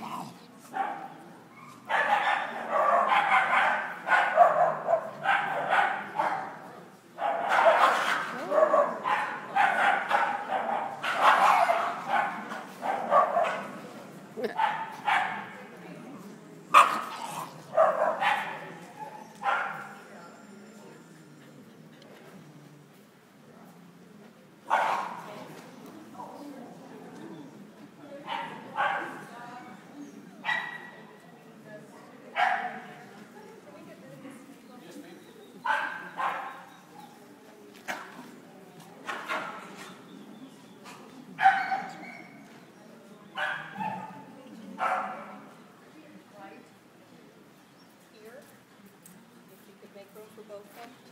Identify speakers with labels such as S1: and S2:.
S1: Hello. Wilson.